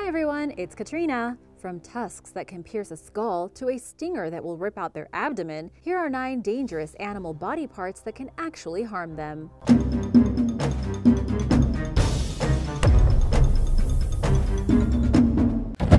Hi everyone, it's Katrina. From tusks that can pierce a skull to a stinger that will rip out their abdomen, here are nine dangerous animal body parts that can actually harm them.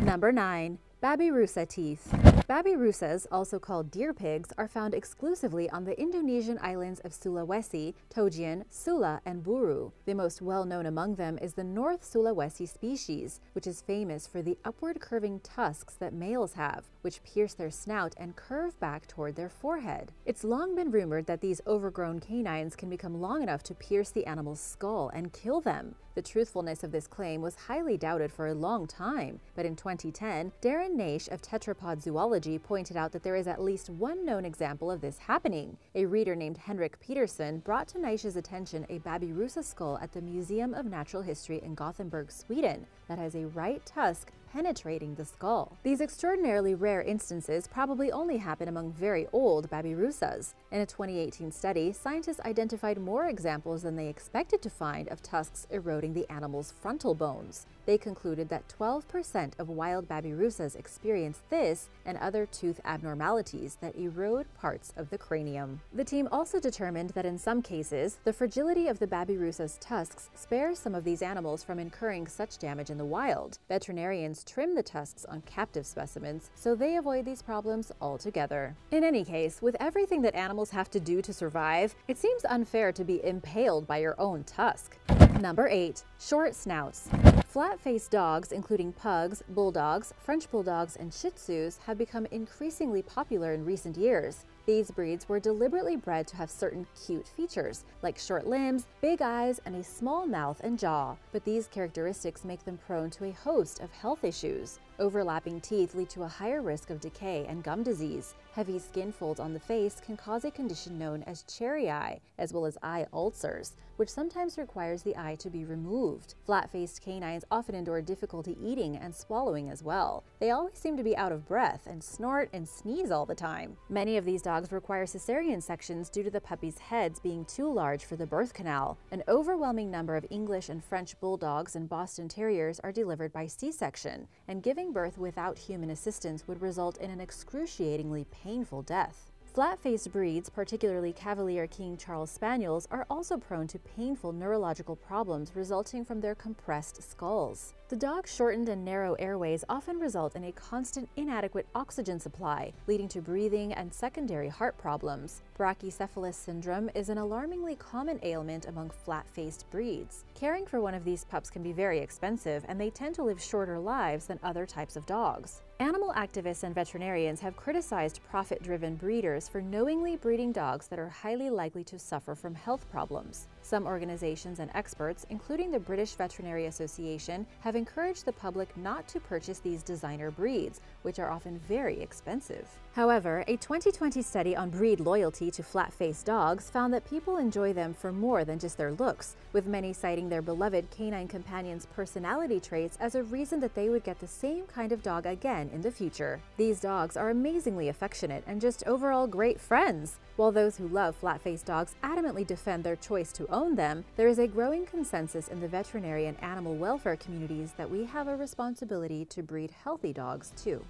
Number 9. Babirusa teeth. Babirusas, also called deer pigs, are found exclusively on the Indonesian islands of Sulawesi, Togian, Sula, and Buru. The most well-known among them is the North Sulawesi species, which is famous for the upward curving tusks that males have, which pierce their snout and curve back toward their forehead. It's long been rumored that these overgrown canines can become long enough to pierce the animal's skull and kill them. The truthfulness of this claim was highly doubted for a long time, but in 2010, Darren Naish of Tetrapod Zoology pointed out that there is at least one known example of this happening. A reader named Henrik Peterson brought to Naish's attention a Babirusa skull at the Museum of Natural History in Gothenburg, Sweden, that has a right tusk penetrating the skull. These extraordinarily rare instances probably only happen among very old Babirusas. In a 2018 study, scientists identified more examples than they expected to find of tusks eroding the animal's frontal bones. They concluded that 12% of wild Babirusas experience this and other tooth abnormalities that erode parts of the cranium. The team also determined that in some cases, the fragility of the Babirusa's tusks spares some of these animals from incurring such damage in the wild. Veterinarians trim the tusks on captive specimens so they avoid these problems altogether. In any case, with everything that animals have to do to survive, it seems unfair to be impaled by your own tusk. Number 8. Short snouts. Flat-faced dogs, including pugs, bulldogs, French bulldogs, and shih tzus, have become increasingly popular in recent years. These breeds were deliberately bred to have certain cute features, like short limbs, big eyes, and a small mouth and jaw, but these characteristics make them prone to a host of health issues. Overlapping teeth lead to a higher risk of decay and gum disease. Heavy skin folds on the face can cause a condition known as cherry eye, as well as eye ulcers, which sometimes requires the eye to be removed. Flat-faced canines often endure difficulty eating and swallowing as well. They always seem to be out of breath and snort and sneeze all the time. Many of these dogs require cesarean sections due to the puppies' heads being too large for the birth canal. An overwhelming number of English and French bulldogs and Boston Terriers are delivered by C-section, and giving birth without human assistance would result in an excruciatingly painful death. Flat-faced breeds, particularly Cavalier King Charles Spaniels, are also prone to painful neurological problems resulting from their compressed skulls. The dog's shortened and narrow airways often result in a constant inadequate oxygen supply, leading to breathing and secondary heart problems. Brachycephalic syndrome is an alarmingly common ailment among flat-faced breeds. Caring for one of these pups can be very expensive, and they tend to live shorter lives than other types of dogs. Animal activists and veterinarians have criticized profit-driven breeders for knowingly breeding dogs that are highly likely to suffer from health problems. Some organizations and experts, including the British Veterinary Association, have encouraged the public not to purchase these designer breeds, which are often very expensive. However, a 2020 study on breed loyalty to flat-faced dogs found that people enjoy them for more than just their looks, with many citing their beloved canine companion's personality traits as a reason that they would get the same kind of dog again in the future. These dogs are amazingly affectionate and just overall great friends. While those who love flat-faced dogs adamantly defend their choice to own them, there is a growing consensus in the veterinary and animal welfare communities that we have a responsibility to breed healthy dogs too.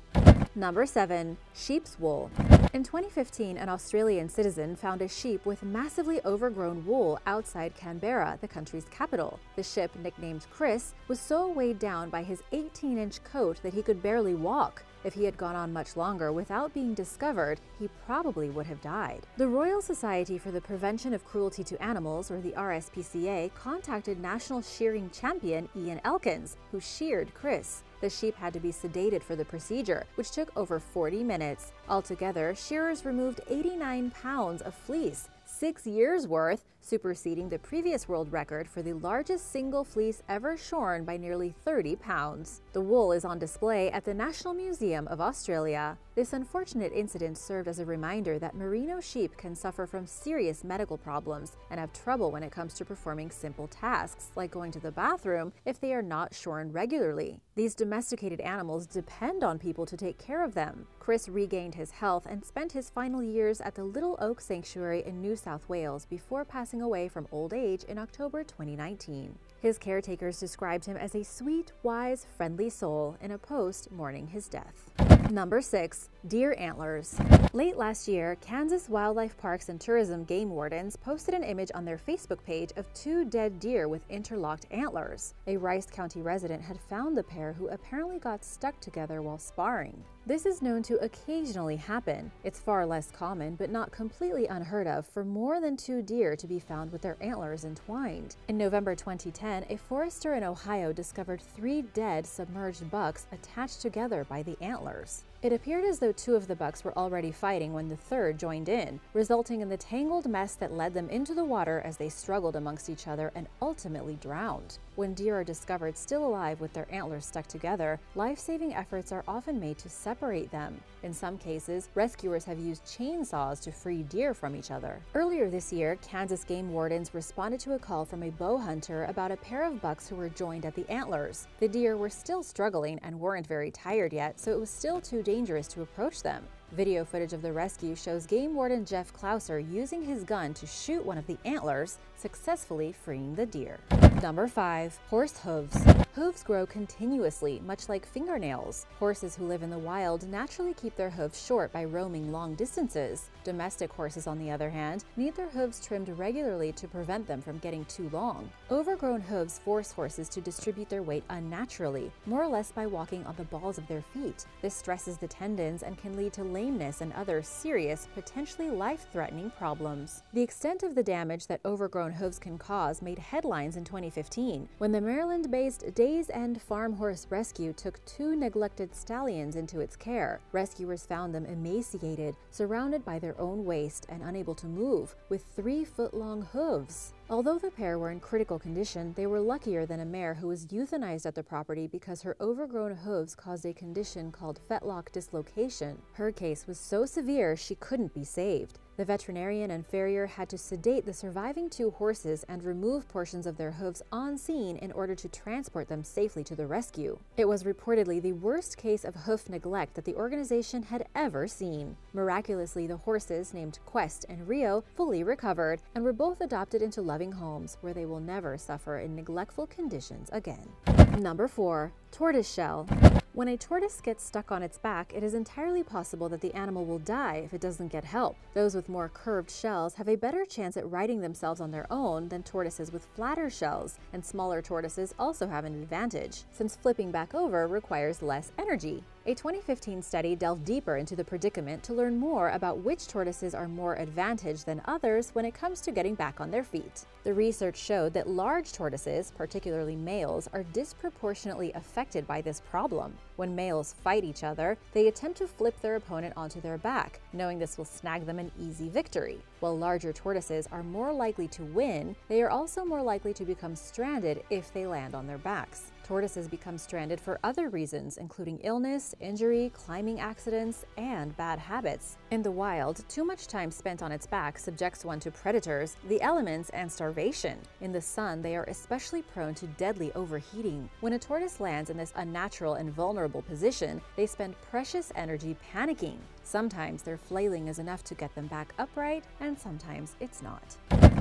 Number 7. Sheep's wool. In 2015, an Australian citizen found a sheep with massively overgrown wool outside Canberra, the country's capital. The sheep, nicknamed Chris, was so weighed down by his 18-inch coat that he could barely walk. If he had gone on much longer without being discovered, he probably would have died. The Royal Society for the Prevention of Cruelty to Animals, or the RSPCA, contacted national shearing champion Ian Elkins, who sheared Chris. The sheep had to be sedated for the procedure, which took over 40 minutes. Altogether, shearers removed 89 pounds of fleece, six years worth, superseding the previous world record for the largest single fleece ever shorn by nearly 30 pounds. The wool is on display at the National Museum of Australia. This unfortunate incident served as a reminder that merino sheep can suffer from serious medical problems and have trouble when it comes to performing simple tasks, like going to the bathroom, if they are not shorn regularly. These domesticated animals depend on people to take care of them. Chris regained his health and spent his final years at the Little Oak Sanctuary in New South Wales before passing away from old age in October 2019. His caretakers described him as a sweet, wise, friendly soul in a post mourning his death. Number 6. Deer Antlers Late last year, Kansas Wildlife Parks and Tourism game wardens posted an image on their Facebook page of two dead deer with interlocked antlers. A Rice County resident had found the pair who apparently got stuck together while sparring. This is known to occasionally happen. It's far less common, but not completely unheard of, for more than two deer to be found with their antlers entwined. In November 2010, a forester in Ohio discovered three dead submerged bucks attached together by the antlers. It appeared as though two of the bucks were already fighting when the third joined in, resulting in the tangled mess that led them into the water as they struggled amongst each other and ultimately drowned. When deer are discovered still alive with their antlers stuck together, life-saving efforts are often made to separate them. In some cases, rescuers have used chainsaws to free deer from each other. Earlier this year, Kansas game wardens responded to a call from a bow hunter about a pair of bucks who were joined at the antlers. The deer were still struggling and weren't very tired yet, so it was still too dangerous to approach them. Video footage of the rescue shows game warden Jeff Clouser using his gun to shoot one of the antlers, successfully freeing the deer. Number 5. Horse Hooves Hooves grow continuously, much like fingernails. Horses who live in the wild naturally keep their hooves short by roaming long distances. Domestic horses, on the other hand, need their hooves trimmed regularly to prevent them from getting too long. Overgrown hooves force horses to distribute their weight unnaturally, more or less by walking on the balls of their feet. This stresses the tendons and can lead to lameness and other serious, potentially life-threatening problems. The extent of the damage that overgrown hooves can cause made headlines in 2015 when the Maryland-based Days End Farm Horse Rescue took two neglected stallions into its care. Rescuers found them emaciated, surrounded by their own waste and unable to move, with three-foot-long hooves. Although the pair were in critical condition, they were luckier than a mare who was euthanized at the property because her overgrown hooves caused a condition called fetlock dislocation. Her case was so severe she couldn't be saved. The veterinarian and farrier had to sedate the surviving two horses and remove portions of their hooves on scene in order to transport them safely to the rescue. It was reportedly the worst case of hoof neglect that the organization had ever seen. Miraculously, the horses, named Quest and Rio, fully recovered and were both adopted into loving homes where they will never suffer in neglectful conditions again. Number 4. Tortoiseshell when a tortoise gets stuck on its back, it is entirely possible that the animal will die if it doesn't get help. Those with more curved shells have a better chance at righting themselves on their own than tortoises with flatter shells, and smaller tortoises also have an advantage, since flipping back over requires less energy. A 2015 study delved deeper into the predicament to learn more about which tortoises are more advantaged than others when it comes to getting back on their feet. The research showed that large tortoises, particularly males, are disproportionately affected by this problem. When males fight each other, they attempt to flip their opponent onto their back, knowing this will snag them an easy victory. While larger tortoises are more likely to win, they are also more likely to become stranded if they land on their backs. Tortoises become stranded for other reasons, including illness, injury, climbing accidents, and bad habits. In the wild, too much time spent on its back subjects one to predators, the elements, and starvation. In the sun, they are especially prone to deadly overheating. When a tortoise lands in this unnatural and vulnerable position, they spend precious energy panicking. Sometimes their flailing is enough to get them back upright, and sometimes it's not.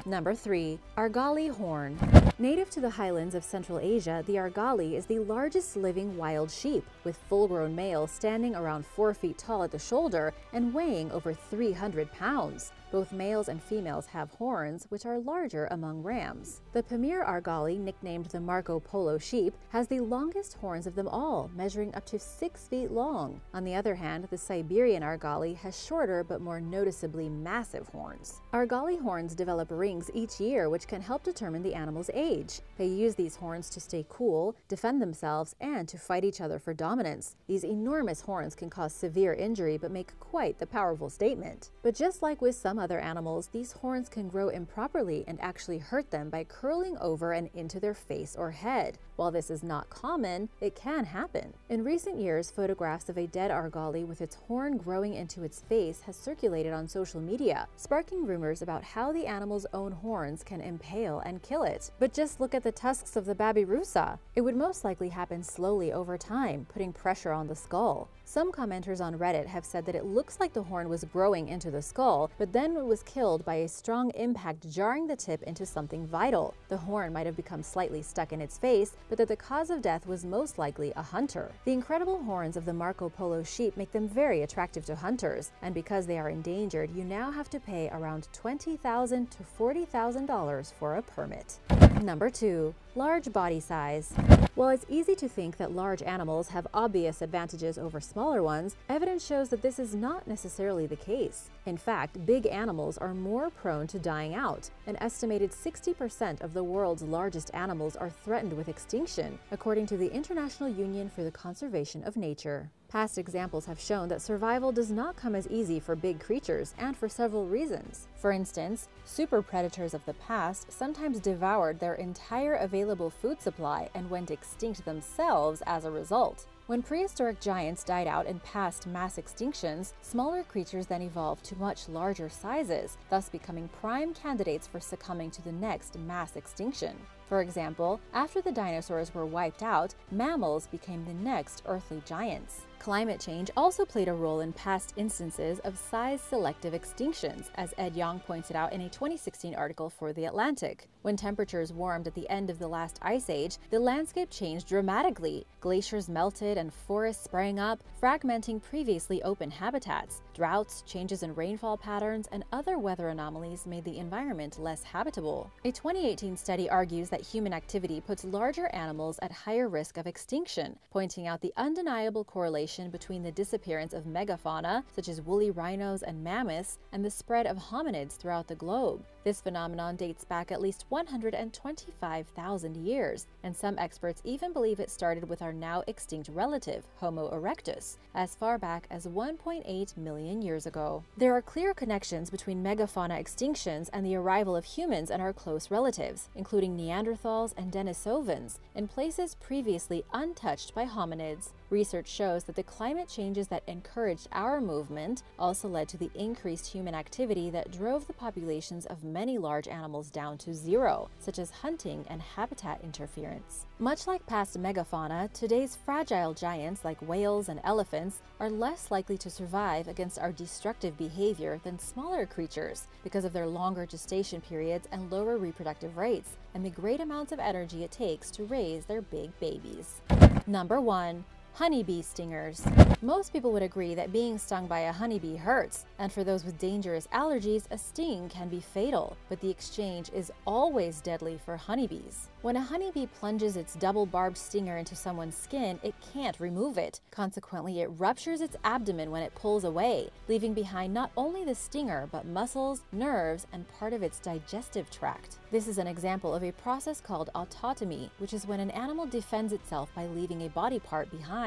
Number 3. Argali Horn Native to the highlands of Central Asia, the Argali is the largest living wild sheep, with full-grown males standing around 4 feet tall at the shoulder and weighing over 300 pounds. Both males and females have horns, which are larger among rams. The Pamir Argali, nicknamed the Marco Polo sheep, has the longest horns of them all, measuring up to 6 feet long. On the other hand, the Siberian Argali has shorter but more noticeably massive horns. Argali horns develop rings each year which can help determine the animal's age. They use these horns to stay cool, defend themselves, and to fight each other for dominance. These enormous horns can cause severe injury but make quite the powerful statement. But just like with some other animals, these horns can grow improperly and actually hurt them by curling over and into their face or head. While this is not common, it can happen. In recent years, photographs of a dead argali with its horn growing into its face has circulated on social media, sparking rumors about how the animal's own horns can impale and kill it. But just look at the tusks of the babirusa. It would most likely happen slowly over time, putting pressure on the skull. Some commenters on Reddit have said that it looks like the horn was growing into the skull, but then then was killed by a strong impact jarring the tip into something vital. The horn might have become slightly stuck in its face, but that the cause of death was most likely a hunter. The incredible horns of the Marco Polo sheep make them very attractive to hunters, and because they are endangered, you now have to pay around 20,000 to $40,000 for a permit. Number 2. Large body size. While it's easy to think that large animals have obvious advantages over smaller ones, evidence shows that this is not necessarily the case. In fact, big animals are more prone to dying out. An estimated 60% of the world's largest animals are threatened with extinction, according to the International Union for the Conservation of Nature. Past examples have shown that survival does not come as easy for big creatures, and for several reasons. For instance, super predators of the past sometimes devoured their entire available food supply and went extinct themselves as a result. When prehistoric giants died out in past mass extinctions, smaller creatures then evolved to much larger sizes, thus becoming prime candidates for succumbing to the next mass extinction. For example, after the dinosaurs were wiped out, mammals became the next earthly giants. Climate change also played a role in past instances of size-selective extinctions, as Ed Yong pointed out in a 2016 article for The Atlantic. When temperatures warmed at the end of the last ice age, the landscape changed dramatically. Glaciers melted and forests sprang up, fragmenting previously open habitats. Droughts, changes in rainfall patterns, and other weather anomalies made the environment less habitable. A 2018 study argues that human activity puts larger animals at higher risk of extinction, pointing out the undeniable correlation between the disappearance of megafauna, such as woolly rhinos and mammoths, and the spread of hominids throughout the globe. This phenomenon dates back at least 125,000 years, and some experts even believe it started with our now extinct relative, Homo erectus, as far back as 1.8 million years ago. There are clear connections between megafauna extinctions and the arrival of humans and our close relatives, including Neanderthals and Denisovans, in places previously untouched by hominids. Research shows that the climate changes that encouraged our movement also led to the increased human activity that drove the populations of many large animals down to zero, such as hunting and habitat interference. Much like past megafauna, today's fragile giants like whales and elephants are less likely to survive against our destructive behavior than smaller creatures because of their longer gestation periods and lower reproductive rates, and the great amounts of energy it takes to raise their big babies. Number 1 Honeybee stingers. Most people would agree that being stung by a honeybee hurts, and for those with dangerous allergies, a sting can be fatal, but the exchange is always deadly for honeybees. When a honeybee plunges its double-barbed stinger into someone's skin, it can't remove it. Consequently, it ruptures its abdomen when it pulls away, leaving behind not only the stinger, but muscles, nerves, and part of its digestive tract. This is an example of a process called autotomy, which is when an animal defends itself by leaving a body part behind.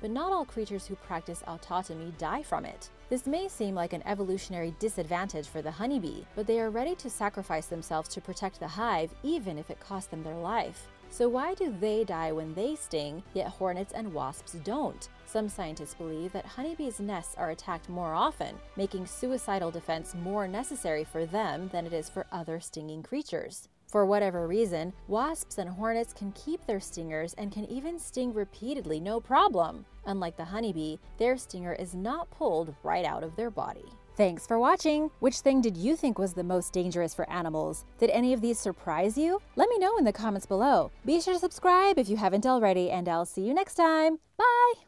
But not all creatures who practice autotomy die from it. This may seem like an evolutionary disadvantage for the honeybee, but they are ready to sacrifice themselves to protect the hive even if it costs them their life. So why do they die when they sting, yet hornets and wasps don't? Some scientists believe that honeybees' nests are attacked more often, making suicidal defense more necessary for them than it is for other stinging creatures. For whatever reason, wasps and hornets can keep their stingers and can even sting repeatedly no problem. Unlike the honeybee, their stinger is not pulled right out of their body. Thanks for watching! Which thing did you think was the most dangerous for animals? Did any of these surprise you? Let me know in the comments below. Be sure to subscribe if you haven't already, and I'll see you next time. Bye!